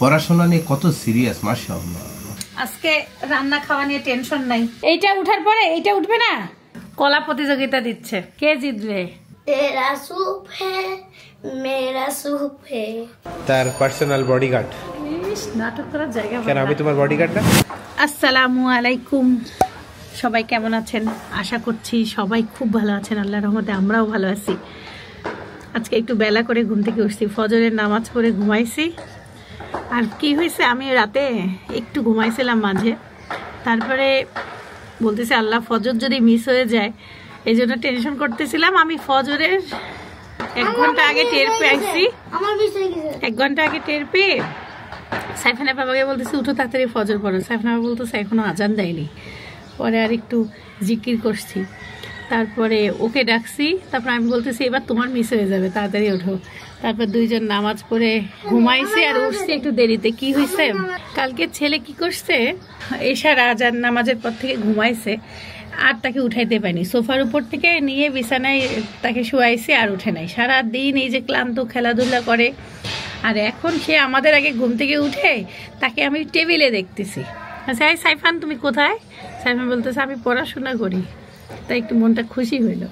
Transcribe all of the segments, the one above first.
পড়াশোনা নিয়ে কত সিরিয়াস মাশাআল্লাহ। আজকে রান্না খাওয়া নিয়ে টেনশন নাই। এইটা উঠার পরে এইটা উঠবে না? কলা প্রতিযোগিতা দিচ্ছে। কে জিতবে? তেরা সুপ হে মেরা সুপ হে তার পার্সোনাল বডিগার্ড নাটক করার জায়গা কেন আমি তোমার বডিগার্ড না? আসসালামু আলাইকুম। সবাই কেমন আছেন? আশা করছি সবাই খুব ভালো আছেন আল্লাহ রহমতে আমরাও ভালো আছি। আজকে একটু বেলা করে ঘুম থেকে উঠছি ফজরের নামাজ পড়ে ঘুমাইছি। আর কি হয়েছে? আমি রাতে একটু ঘুমাইছিলাম মাঝে। তারপরে বলতেছে আল্লাহ ফজর যদি মিস হয়ে যায় এই জন্য টেনশন করতেছিলাম। আমি ফজরের এক ঘণ্টা আগে টের পেয়েছি। এক ঘণ্টা আগে টের পেয়ে সাইফানা বাবাকে বলতেছি উঠো তাড়াতাড়ি ফজর পড়ো। সাইফানা বাবা বলতেছে এখনও আজান দেয়নি। পরে আর একটু জিকির করছি। তারপরে ওকে ডাকছি। তারপর আমি বলতেছি এবার তোমার মিস হয়ে যাবে তাড়াতাড়ি ওঠো। তারপর দুইজন নামাজ পড়ে ঘুমাইছে আর উঠছে একটু দেরিতে। কি হয়েছে কালকে ছেলে কি করছে? এশার আজান নামাজের পর থেকে ঘুমাইছে। আর তাকে উঠাইতে পারিনি সোফার উপর থেকে নিয়ে বিছানায় তাকে শুয়াইছে আর উঠে নাই। সারা দিন এই যে ক্লান্ত খেলাধুলা করে। আর এখন সে আমাদের আগে ঘুম থেকে উঠে তাকে আমি টেবিলে দেখতেছি। আচ্ছা এই সাইফান, তুমি কোথায়? সাইফান বলতেছে, আমি পড়াশোনা করি। তাই একটু মনটা খুশি হইল।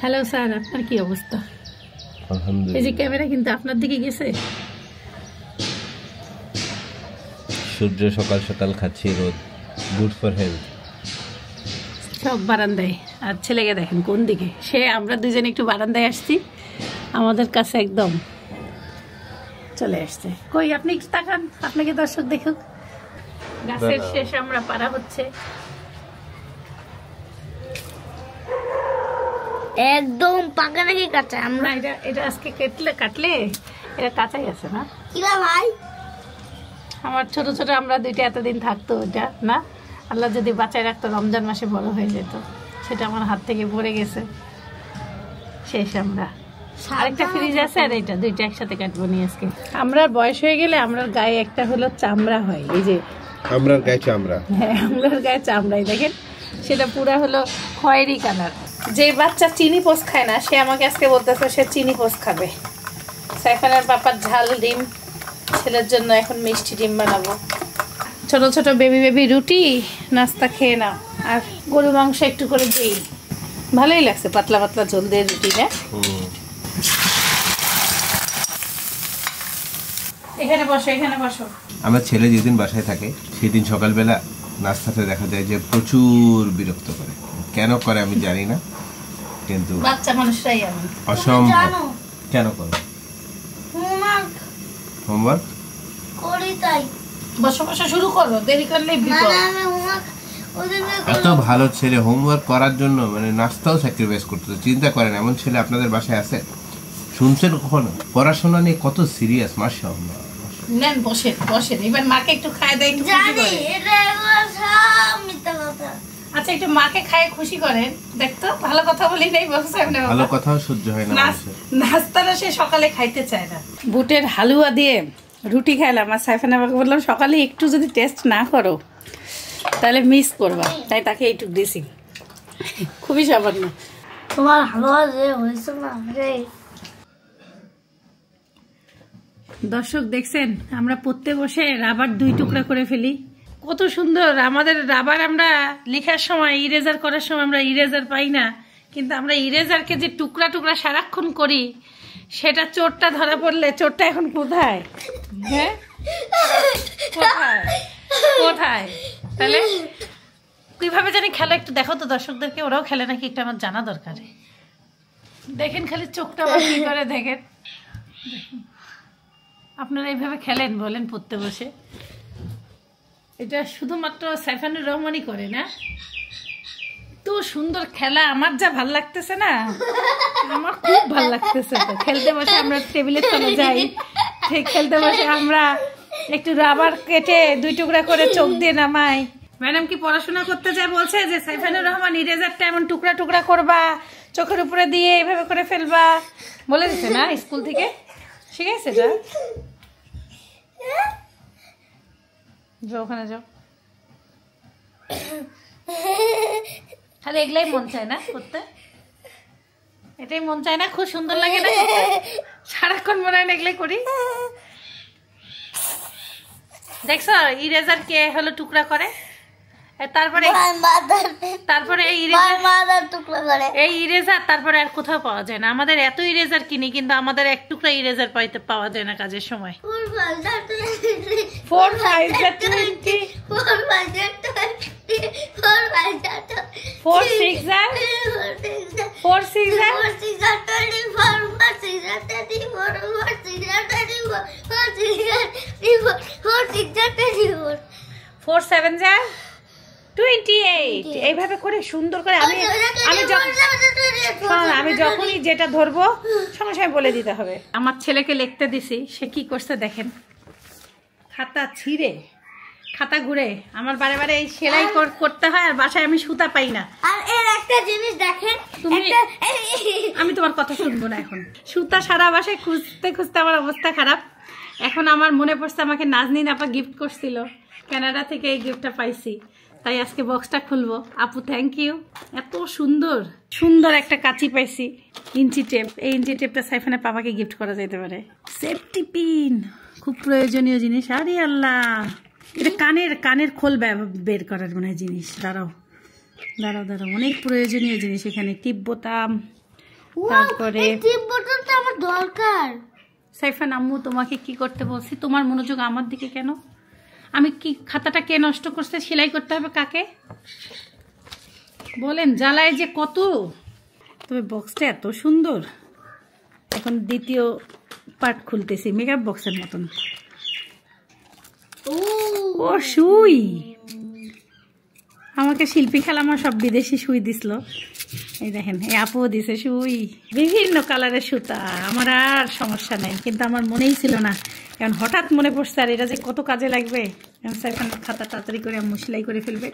হ্যালো স্যার, আপনার কি অবস্থা? এই যে ক্যামেরা কিন্তু আপনার দিকে গেছে? সূর্য সকাল সকাল খাচ্ছি রোদ। গুড ফর হেলথ সব বারান্দায়। আর ছেলেকে দেখেন কোন দিকে? সে আমরা দুজন একটু বারান্দায় আসছি। আমাদের কাছে একদম চলে আসছে। কই আপনি একটু তাকান। আপনাকে দর্শক দেখুক। গাছের শেষ আমরা পারা হচ্ছে। একদম পাকা নাকি কাঁচা? আমরা এটা এটা আজকে কেটলে কাটলে এটা কাঁচাই আছে না? কিরা ভাই? আমার ছোট ছোট আমরা দুইটা এতদিন থাকতো ওটা না? আল্লাহ যদি বাঁচায় রাখতো রমজান মাসে বড় হয়ে যেত। সেটা আমার হাত থেকে পড়ে গেছে। শেষ আমরা। আরেকটা ফ্রিজ আছে আর এটা দুইটা একসাথে কাটবো নি আজকে। আমরা বয়স হয়ে গেলে আমরা গায়ে একটা হলো চামড়া হয় এই যে। আমরা গায়ে চামড়া। হ্যাঁ আমরার গায়ে চামড়াই। দেখেন সেটা পুরা হলো খয়েরি কালার যে বাচ্চা চিনি পোস্ট খায় না, সে আমাকে আজকে বলতেছে সে চিনি পোস্ট খাবে। সাইফানের পাপার ঝাল ডিম, ছেলের জন্য এখন মিষ্টি ডিম বানাবো। ছোট ছোট বেবি বেবি রুটি, নাস্তা খেয়ে নাও। আর গরু মাংস একটু করে দিই। ভালোই লাগছে, পাতলা পাতলা ঝোল দিয়ে রুটি, না? এখানে বসো এখানে বসো। আমার ছেলে যেদিন বাসায় থাকে, সেদিন সকালবেলা নাস্তাতে দেখা যায় যে প্রচুর বিরক্ত করে। কেন করে আমি জানি না কিন্তু বাচ্চা মানুষরাই এমন। অসম্ভব। কেন করে? হোমওয়ার্ক হোমওয়ার্ক করি তাই। বসো বসো শুরু করো দেরি করলে বিপদ। না আমি হোমওয়ার্ক এত ভালো ছেলে হোমওয়ার্ক করার জন্য মানে নাস্তাও স্যাক্রিফাইস করতে চিন্তা করেন এমন ছেলে আপনাদের বাসায় আছে? শুনছেন কখনো? পড়াশোনা নিয়ে কত সিরিয়াস মাশাআল্লাহ নেন বসেন বসেন এবার মাকে একটু খায় দেয় একটু জানি এটা সব মিথ্যা কথা। আচ্ছা একটু মাকে খায় খুশি করেন। দেখতো ভালো কথা বলি নাই বলছে ভালো কথাও সহ্য হয় না নাস্তাটা সে সকালে খাইতে চায় না। বুটের হালুয়া দিয়ে রুটি খাইলাম আর সাইফান আমাকে বললাম সকালে একটু যদি টেস্ট না করো তাহলে মিস করবা। তাই তাকে একটু দিছি। খুবই সামান্য। তোমার হালুয়া যে হয়েছে না রে। দর্শক দেখছেন আমরা পড়তে বসে রাবার দুই টুকরা করে ফেলি। কত সুন্দর। আমাদের রাবার আমরা লেখার সময় ইরেজার করার সময় আমরা ইরেজার পাই না। কিন্তু আমরা ইরেজারকে যে টুকরা টুকরা সারাক্ষণ করি, সেটা চোরটা ধরা পড়লে চোরটা এখন কোথায়? হ্যাঁ কোথায়? কোথায়? তাহলে কীভাবে জানি খেলা একটু দেখো তো দর্শকদেরকে, ওরাও খেলে নাকি একটু আমার জানা দরকার। দেখেন খালি চোখটা আমার কি করে দেখেন। আপনারা এইভাবে খেলেন বলেন পড়তে বসে। এটা শুধুমাত্র সাইফানুর রহমানই করে, না? তো সুন্দর খেলা, আমার যা ভালো লাগতেছে না, আমার খুব ভালো লাগতেছে খেলতে বসে আমরা টেবিলের তলে যাই খেলতে বসে আমরা একটু রাবার কেটে দুই টুকরা করে চোখ দিয়ে নামাই। ম্যাডাম কি পড়াশোনা করতে যায় বলছে যে, সাইফানুর রহমান ইরেজারটা এমন টুকরা টুকরা করবা, চোখের উপরে দিয়ে এইভাবে করে ফেলবা। বলে দিছে না স্কুল থেকে? ঠিক আছে যা? যাও, ওখানে যাও। খালি এগুলাই মন চায় না করতে? এটাই মন চায় না, খুব সুন্দর লাগে না সারাক্ষণ মনে হয় এগুলাই করি। দেখছ ইরেজার কে হলো টুকরা করে? তারপরে. তারপরে এই ইরেজার এই ইরেজার তারপরে আর কোথাও পাওয়া যায় না আমাদের এত ইরেজার কিনি কিন্তু আমাদের এক টুকরা ইরেজার পাইতে পাওয়া যায় না কাজের সময়. Four five twenty? Four six that. Four six six that thirty. Four four six that thirty. Four four six that thirty four. Four seven যা টোয়েন্টি এইট এইভাবে করে সুন্দর করে আমি আমি আমি যখনই যেটা ধরবো সঙ্গে সঙ্গে বলে দিতে হবে। আমার ছেলেকে লিখতে দিছি সে কি করছে দেখেন। খাতা ছিঁড়ে খাতা ঘুরে। আমার বারে বারে এই সেলাই কর- করতে হয় আর বাসায় আমি সুতা পাই না। আর এর একটা জিনিস দেখেন তুমি- আমি তোমার কথা শুনব না এখন। সুতা সারা বাসায় খুঁজতে খুঁজতে আমার অবস্থা খারাপ। এখন আমার মনে পড়ছে আমাকে নাজনীন আপা গিফট করছিল। কানাডা থেকে এই গিফটটা পাইছি। তাই আজকে বক্সটা খুলবো। আপু থ্যাংক ইউ এত সুন্দর। সুন্দর একটা কাঁচি পাইছি। ইঞ্চি টেপ এই ইঞ্চি টেপটা সাইফানে পাপাকে গিফট করা যেতে পারে। সেফটি পিন খুব প্রয়োজনীয় জিনিস। আরে আল্লাহ। এটা কানের কানের খোল বের করার মনে হয় জিনিস। দাঁড়াও। দাঁড়াও দাঁড়াও। অনেক প্রয়োজনীয় জিনিস এখানে। টিপ বোতাম। তারপরে বোতলটা আমার দরকার। সাইফান আম্মু তোমাকে কি করতে বলছি? তোমার মনোযোগ আমার দিকে কেন? আমি কি খাতাটা কে নষ্ট করছে সেলাই করতে হবে কাকে? বলেন জ্বালায় যে কত? তবে বক্সটা এত সুন্দর। এখন দ্বিতীয় পার্ট খুলতেছি মেকআপ বক্সের মতন। ও! ও সুই! আমাকে শিল্পী খেলা আমার সব বিদেশি সুই দিছিল। এই দেখেন এই আপুও দিছে সুই। বিভিন্ন কালারের সুতা আমার আর সমস্যা নাই কিন্তু আমার মনেই ছিল না কারণ হঠাৎ মনে পড়ছে, আর এটা যে কত কাজে লাগবে? সাইফান খাতা তাড়াতাড়ি করে আম্মু সেলাই করে ফেলবে।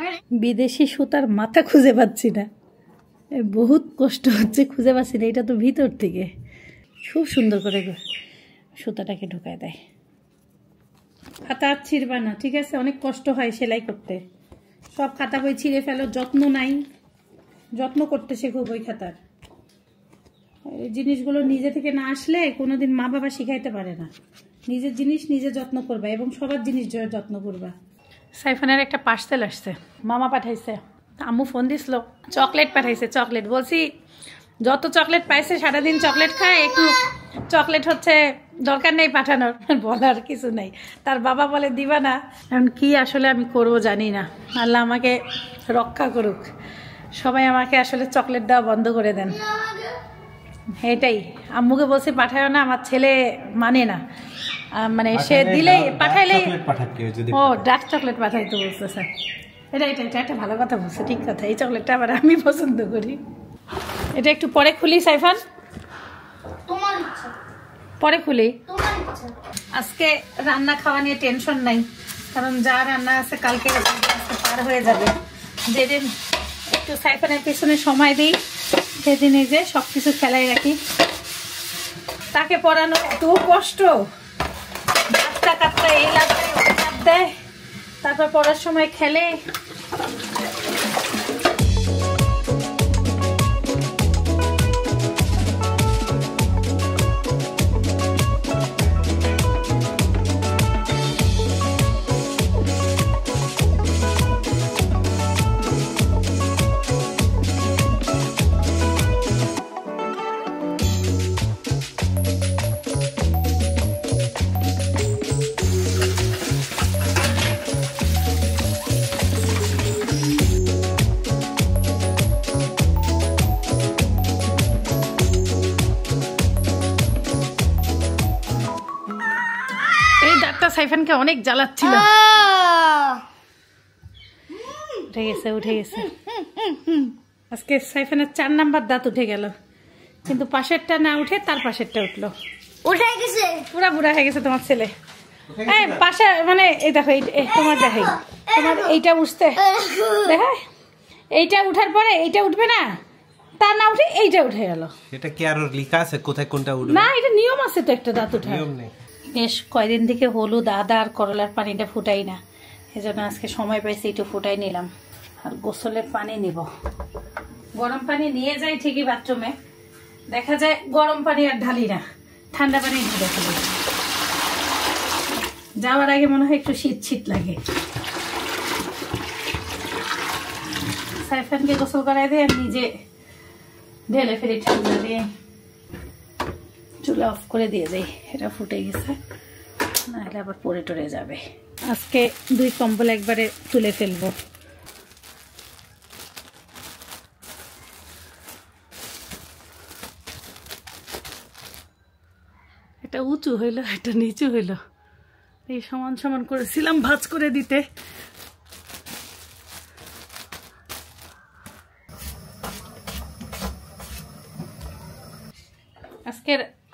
বিদেশি সুতার মাথা খুঁজে পাচ্ছি না। বহুত কষ্ট হচ্ছে, খুঁজে পাচ্ছি না। এটা তো ভিতর থেকে। খুব সুন্দর করে সুতাটাকে ঢুকায় দেয়। খাতা আর ছিঁড়বা না, ঠিক আছে? অনেক কষ্ট হয় সেলাই করতে। সব খাতা বই ছিঁড়ে ফেলো, যত্ন নাই। যত্ন করতে শেখো বই খাতার। জিনিসগুলো নিজে থেকে না আসলে কোনোদিন মা বাবা শিখাইতে পারে না। নিজের জিনিস নিজে যত্ন করবা এবং সবার জিনিস যত্ন করবা। সাইফানের একটা পার্সেল আসছে। মামা পাঠাইছে। আম্মু ফোন দিছিল, চকলেট পাঠাইছে, চকলেট। বলছি, যত চকলেট পাইছে সারাদিন চকলেট খায়, একটু চকলেট হচ্ছে দরকার নেই পাঠানোর। বলার কিছু নেই। তার বাবা বলে, দিবা না। এখন কি আসলে আমি করব জানি না। আল্লাহ আমাকে রক্ষা করুক। সবাই আমাকে আসলে চকলেট দেওয়া বন্ধ করে দেন। এটাই। আম্মুকে বলছি পাঠায় না, আমার ছেলে মানে না। মানে সে দিলেই পাঠাইলেই ও ডার্ক চকলেট পাঠাইতে বলছে স্যার এটা এটা এটা একটা ভালো কথা বলছে ঠিক কথা। এই চকলেটটা আবার আমি পছন্দ করি। এটা একটু পরে খুলি সাইফান। পরে খুলি। আজকে রান্না খাওয়া নিয়ে টেনশন নাই কারণ যা রান্না আছে কালকে পার হয়ে যাবে। যেদিন একটু সাইফানের পিছনে সময় দিই সেদিন এই যে সব কিছু ফেলাই রাখি। তাকে পড়ানো এত কষ্ট। কাটটা কাটটা এই দেয়। তারপর পড়ার সময় খেলে। দাঁতটা সাইফানকে অনেক জ্বালাচ্ছিল। উঠে গেছে উঠে গেছে। আজকে সাইফানের চার নাম্বার দাঁত উঠে গেল। কিন্তু পাশেরটা না উঠে তার পাশেরটা উঠল। উঠে গেছে। পুরা বুড়া হয়ে গেছে তোমার ছেলে। এই পাশে মানে এই দেখো তোমার দেখাই। তোমার এইটা উঠতে দেখা এইটা উঠার পরে এইটা উঠবে না তা না উঠে এইটা উঠে গেল। এটা কি আরও লেখা আছে? কোথায় কোনটা উঠবে? না এটা নিয়ম আছে তো একটা দাঁত উঠার। নিয়ম নেই। বেশ কয়দিন থেকে হলুদ, আদা আর করলার পানিটা ফুটাই না। এজন্য আজকে সময় পাইছি একটু ফুটাই নিলাম। আর গোসলের পানি নিব। গরম পানি নিয়ে যাই ঠিকই বাথরুমে। দেখা যায় গরম পানি আর ঢালি না। ঠান্ডা পানি ফেলি যাওয়ার আগে মনে হয় একটু শীত শীত লাগে। সাইফানকে গোসল করাই দিয়ে আর নিজে ঢেলে ফেরি ঠান্ডা দিয়ে। চুলা অফ করে দিয়ে যাই এটা ফুটে গেছে, নাহলে আবার পরে টরে যাবে। আজকে দুই কম্বল একবারে তুলে ফেলব। এটা উঁচু হইল, এটা নিচু হইল। এই সমান সমান করেছিলাম ভাজ করে দিতে।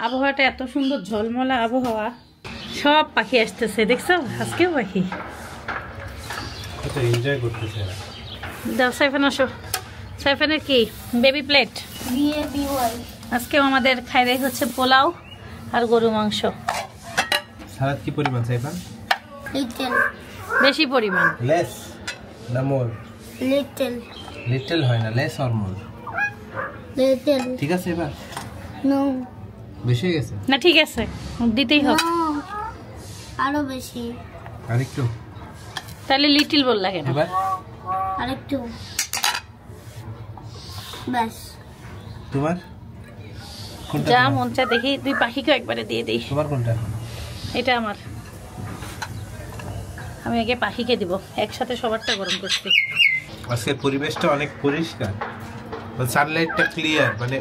আবহাওয়াটা এত সুন্দর ঝলমলা আবহাওয়া সব পাখি আসতেছে দেখছ? আজকেও পাখি। দাও সাইফান আসো। সাইফানের কি? বেবি প্লেট আজকেও আমাদের খাইরে হচ্ছে পোলাও আর গরু মাংস। সালাদ কি পরিমাণ সাইফান? বেশি পরিমাণ। লেস না মোর লিটল লিটল হয় না লেস অর মোর লিটল ঠিক আছে এবার? নো বেশি গেছে? না ঠিক আছে। দিতেই হবে। আরও বেশি। আরেকটু। তাহলে লিটিল বল লাগে না। এবার? আরেকটু। ব্যাস। তোমার? যা মন চা দেখি দুই পাখিকে একবারে দিয়ে দিই। তোমার কোনটা? এটা আমার। আমি আগে পাখিকে দিব একসাথে সবারটা গরম করছি। আজকের পরিবেশটা অনেক পরিষ্কার। সানলাইটটা ক্লিয়ার মানে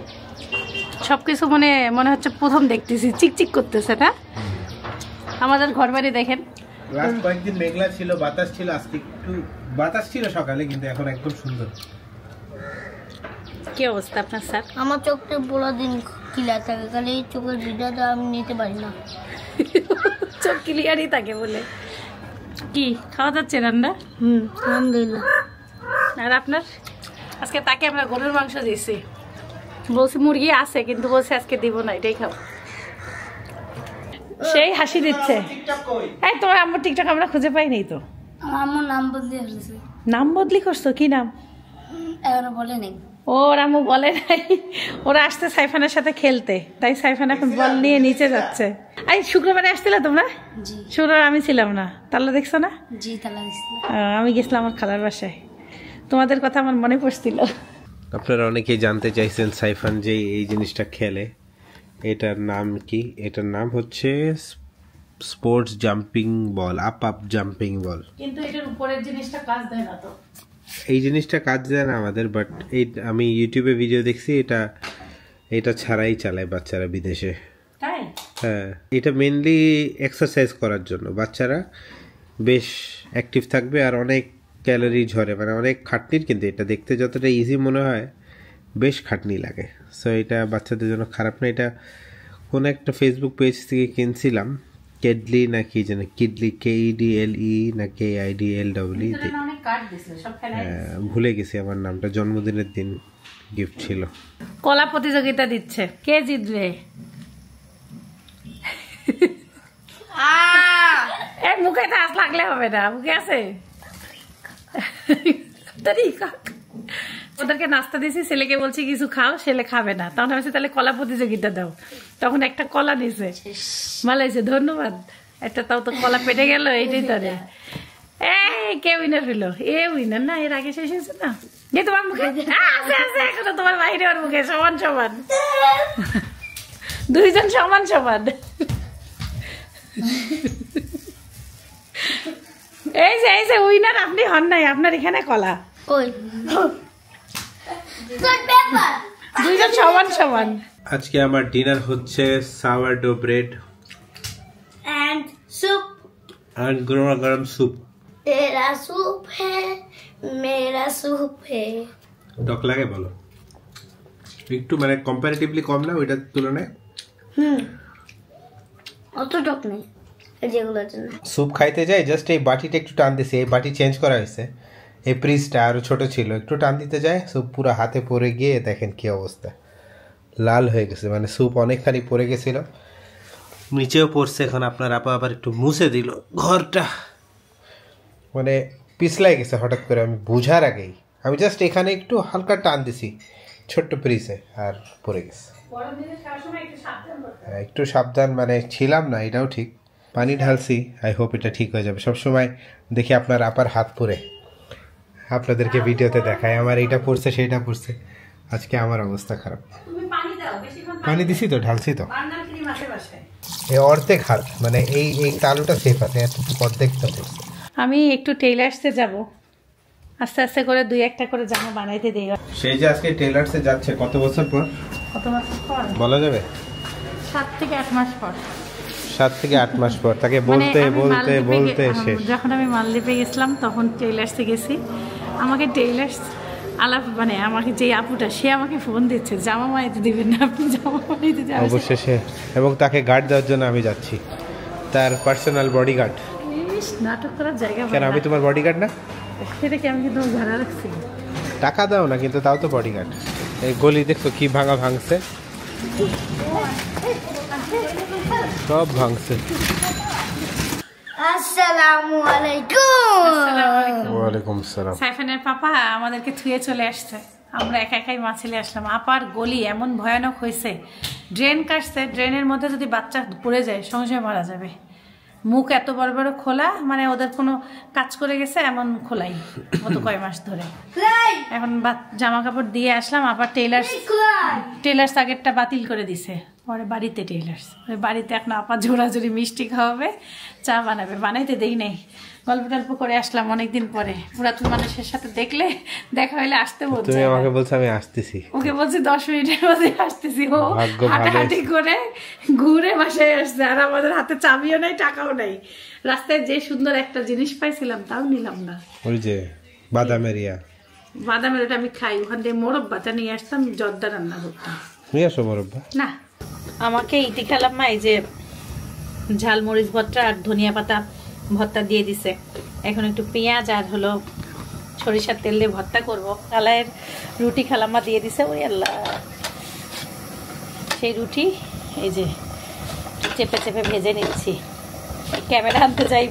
সবকিছু মানে মনে হচ্ছে প্রথম দেখতেছি চিকচিক করতেছে না? আমাদের ঘর বাড়ি দেখেন। লাস্ট কয়েকদিন মেঘলা ছিল বাতাস ছিল আজকে একটু বাতাস ছিল সকালে কিন্তু এখন একদম সুন্দর। কি অবস্থা আপনার স্যার? আমার চোখটা পুরো দিন কিলা থাকে খালি এই চোখের ভিডিওটা আমি নিতে পারি না। চোখ ক্লিয়ারই থাকে বলে। কি খাওয়া যাচ্ছে রান্না? হুম আলহামদুলিল্লাহ। আর আপনার? আজকে তাকে আমরা গরুর মাংস দিয়েছি। বলছি মুরগি আছে কিন্তু বলছে আজকে দিব না এটাই খাও সেই হাসি দিচ্ছে। এই তোমার আমার টিকটক আমরা খুঁজে পাইনি তো। আমার নাম বদলে ফেলেছে নাম বদলি করছ? কি নাম? বলে নেই। ওর আম্মু বলে নাই। ওরা আসতে সাইফানের সাথে খেলতে তাই সাইফান এখন বল নিয়ে নিচে যাচ্ছে। এই শুক্রবারে আসছিলে তোমরা? জি। শুক্রবার আমি ছিলাম না। তাহলে দেখছ না? জি আহ, আমি গেছিলাম আমার খালার বাসায়। তোমাদের কথা আমার মনে পড়ছিল। আপনারা অনেকেই জানতে চাইছেন সাইফান যে এই জিনিসটা খেলে। এটার নাম কি? এটার নাম হচ্ছে sports jumping ball up up jumping ball. কিন্তু এটার উপরের জিনিসটা কাজ দেয় না তো। এই জিনিসটা কাজ দেয় না আমাদের বাট এই আমি ইউটিউবে ভিডিও দেখছি এটা এটা ছাড়াই চালায় বাচ্চারা বিদেশে। হ্যাঁ এটা মেনলি এক্সারসাইজ করার জন্য। বাচ্চারা বেশ অ্যাক্টিভ থাকবে আর অনেক ক্যালোরি ঝরে। মানে অনেক খাটনির কিন্তু এটা দেখতে যতটা ইজি মনে হয় বেশ খাটনি লাগে। সো এটা বাচ্চাদের জন্য খারাপ না। এটা কোনো একটা ফেসবুক পেজ থেকে কিনছিলাম কেডলি না কি যেন কিডলি কে ইডি এল ই না কে এল কার্ড দিছিল সব খেলায় ভুলে গেছি আমার নামটা। জন্মদিনের দিন গিফট ছিল। কলা প্রতিযোগিতা দিচ্ছে। কে জিতবে? মুখে টাচ লাগলে হবে না মুখে আছে। ওদেরকে নাস্তা দিয়েছি, ছেলেকে বলছি, কিছু খাও, ছেলে খাবে না। তখন আমি তাহলে কলা প্রতিযোগিতা দাও। তখন একটা কলা ভালো হয়েছে ধন্যবাদ। একটা তাও তো কলা পেটে গেল, এইটাই তারে উইনার এ উইনার না, এর আগে না? যে তোমার মুখে? এখনও তোমার ওর মুখে, সমান সমান। দুইজন সমান সমান। এই যে এই যে উইনার আপনি হন নাই আপনার এখানে কলা। দুইজন সমান সমান। আজকে আমার ডিনার হচ্ছে সাওয়ারডো ব্রেড স্যুপ আর গরম গরম স্যুপ স্যুপ হে স্যুপ হে বলো। একটু মানে কম্পারেটিভলি কম না ওইটার তুলনায়? অত ডক নেই। যেগুলোর জন্য। স্যুপ খাইতে যাই জাস্ট এই বাটিটা একটু টান দিছে। এই বাটি চেঞ্জ করা হয়েছে। এই প্রিজটা আরও ছোট ছিল। একটু টান দিতে যায় স্যুপ পুরো হাতে পড়ে গিয়ে দেখেন কি অবস্থা। লাল হয়ে গেছে। মানে স্যুপ অনেকখানি পড়ে গেছিল। নিচেও পড়ছে এখন। আপনার আপা আবার একটু মুছে দিল ঘরটা। মানে পিছলাই গেছে হঠাৎ করে। আমি বুঝার আগেই। আমি জাস্ট এখানে একটু হালকা টান দিছি। ছোট্ট প্রিজে আর পড়ে গেছে। হ্যাঁ, একটু সাবধান মানে ছিলাম না এটাও ঠিক। পানি ঢালছি আই হোপ এটা ঠিক হয়ে যাবে। সবসময় দেখি আপনার আপার হাত পরে আপনাদেরকে ভিডিওতে দেখায় আমার এইটা পড়ছে সেইটা পড়ছে। আজকে আমার অবস্থা খারাপ। পানি দাও দিছি তো ঢালছি তো। এই অর্ধেক হাত মানে এই এই তালুটা সেফ আছে অর্ধেকটা পড়ছে আমি একটু টেইলার্সে যাব। আস্তে আস্তে করে দুই একটা করে জামা বানাইতে দিই। সেই যে আজকে টেলার্সে যাচ্ছে কত বছর পর? কত মাস পর? বলা যাবে? সাত থেকে আট মাস পর। সাত থেকে আট মাস পর। তাকে মানে বলতে বলতে বলতে শেষ। যখন আমি মালদ্বীপে গেছিলাম তখন টেইলার্সে গেছি। আমাকে টেইলার্স আলাপ মানে আমাকে যে আপুটা সে আমাকে ফোন দিচ্ছে জামা বানাইতে দিবেন না আপনি জামা বানাইতে যাবেন অবশেষে এবং তাকে গার্ড দেওয়ার জন্য আমি যাচ্ছি। তার পার্সোনাল বডিগার্ড নাটক করার জায়গা কেন আমি তোমার বডিগার্ড না? সেটা কি আমি কিন্তু ঝাড়া রাখছি? টাকা দাও না কিন্তু তাও তো বডিগার্ড এই গলি দেখছ কি ভাঙা ভাঙছে? সব ভাঙছে। সাইফানের পাপা আমাদেরকে থুয়ে চলে আসছে। আমরা একা একাই মাছিলে আসলাম। আপার গলি এমন ভয়ানক হয়েছে ড্রেন কাটছে ড্রেনের মধ্যে যদি বাচ্চা পড়ে যায় সঙ্গে মারা যাবে। মুখ এত বড় বড় খোলা মানে ওদের কোনো কাজ করে গেছে এমন খোলাই গত কয় মাস ধরে। এখন জামা কাপড় দিয়ে আসলাম আবার টেলার্স টেইলার্স টেলার্স আগেরটা বাতিল করে দিছে। পরে বাড়িতে টেলার্স বাড়িতে এখন আপা জোড়াজোড়ি মিষ্টি খাওয়াবে। চা বানাবে বানাইতে দেই নেই। গল্প টল্প করে আসলাম অনেকদিন পরে। পুরাতন মানুষের সাথে দেখলে দেখা হইলে আসতে তুমি আমাকে বলছো আমি আসতেছি। ওকে বলছি দশ মিনিটের মধ্যে আসতেছি। ও হাঁটাহাঁটি করে ঘুরে বাসায় আসছে। আর আমাদের হাতে চাবিও নাই টাকাও নাই। রাস্তায় যে সুন্দর একটা জিনিস পাইছিলাম তাও নিলাম না। ওই যে বাদামের ইয়া বাদামের ওটা আমি খাই। ওখান থেকে মোরব্বাটা নিয়ে আসতাম জর্দা রান্না করতাম। নিয়ে আসো মোরব্বা। না আমাকে ইতি খেলাম মা এই যে ঝালমরিচ ভর্তা আর ধনিয়া পাতা ভর্তা দিয়ে দিছে। এখন একটু পেঁয়াজ আর হলো সরিষার তেল দিয়ে ভর্তা করব। কালায়ের রুটি খালাম্মা দিয়ে দিছে ওই আল্লাহ। সেই রুটি এই যে চেপে চেপে ভেজে নিচ্ছি। ক্যামেরা আনতে যাই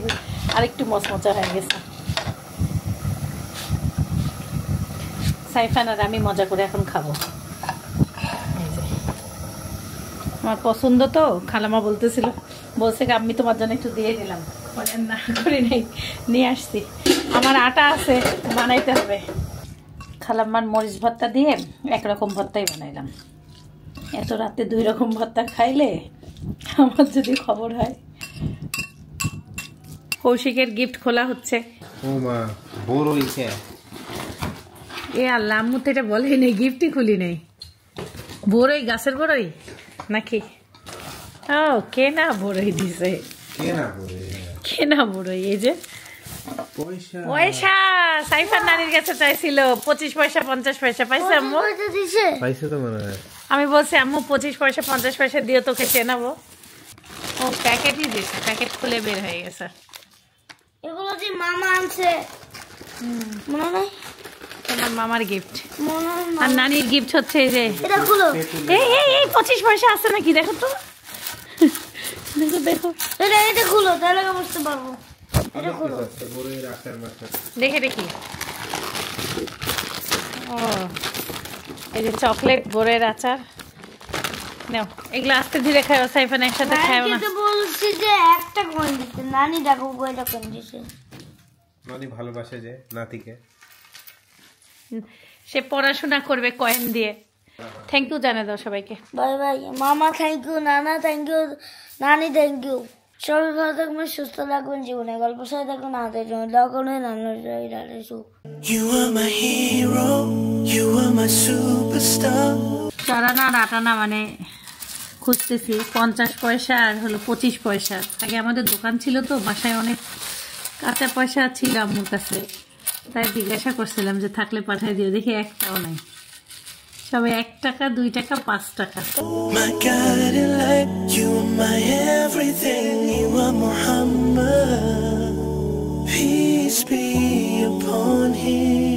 আর একটু মচমচা হয়ে গেছে। সাইফান আর আমি মজা করে এখন খাব। আমার পছন্দ তো খালামা বলতেছিল। বলছে আমি তোমার জন্য একটু দিয়ে দিলাম। পরে না করি নাই নিয়ে আসছি। আমার আটা আছে বানাইতে হবে। খালাম্মার মরিচ ভর্তা দিয়ে একরকম ভর্তাই বানাইলাম। এত রাতে দুই রকম ভর্তা খাইলে আমার যদি খবর হয় কৌশিকের গিফট খোলা হচ্ছে। ও মা বোর হইছে। এ আল্লাহ আম্মু তো এটা বলেই নেই গিফটই খুলি নেই। বড়ই গাছের বড়ই নাকি? ও কে না বড়ই দিছে। কে না বলে কে না বড়ই এই যে। পয়সা। পয়সা সাইফার নানির কাছে চাইছিল পঁচিশ পয়সা পঞ্চাশ পয়সা পাইছে আম্মু? পাইছে তো মনে হয়। আমি বলছি আম্মু পঁচিশ পয়সা পঞ্চাশ পয়সা দিয়ে তোকে চেনাবো ও প্যাকেটই দিছে প্যাকেট খুলে বের হয়ে গেছে। এগুলো যে মামা আনছে মনে নাই? তোমার মামার গিফট মনে হয়। আর নানির গিফট হচ্ছে এই যে এই এই পঁচিশ পয়সা আছে নাকি দেখো তো। দেখো দেখো। এটা এটা খুলো তাহলে আমি বুঝতে পারব। এটা খুলো। বড়ই রাখার মাথা দেখে দেখি। ও এই যে চকলেট বোরের আচার। নাও এগুলো আস্তে ধীরে খাও সাইফান একসাথে খাও না। তো বলছি যে একটা কয়েন দিতে নানি দেখো কয়টা কয়েন দিছে নানি ভালোবাসে যে নাতিকে। সে পড়াশোনা করবে কয়েন দিয়ে। থ্যাংক ইউ জানা দাও সবাইকে। Bye bye. মামা থ্যাংক ইউ নানা থ্যাংক ইউ নানি থ্যাংক ইউ সবাই ভালো থাকবেন সুস্থ থাকবেন জীবনে গল্প সাথে থাকুন আমাদের জন্য দরকার নেই নানার সুখ। You are my hero, you are my superstar. চড়ানা আর আটানা মানে খুঁজতেছি পঞ্চাশ পয়সা আর হলো পঁচিশ পয়সা। আগে আমাদের দোকান ছিল তো বাসায় অনেক কাঁচা পয়সা ছিল আম্মুর কাছে। তাই জিজ্ঞাসা করছিলাম যে থাকলে পাঠাই দিও দেখি একটাও নাই। সবাই my god i like you my everything you are muhammad. Peace be upon him.